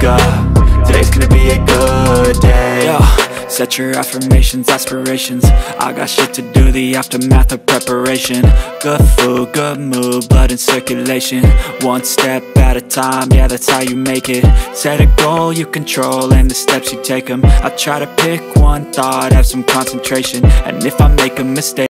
Wake up, today's gonna be a good day. Yo. Set your affirmations, aspirations. I got shit to do, the aftermath of preparation. Good food, good mood, blood in circulation. One step at a time, yeah that's how you make it. Set a goal you control and the steps you take them I try to pick one thought, have some concentration. And if I make a mistake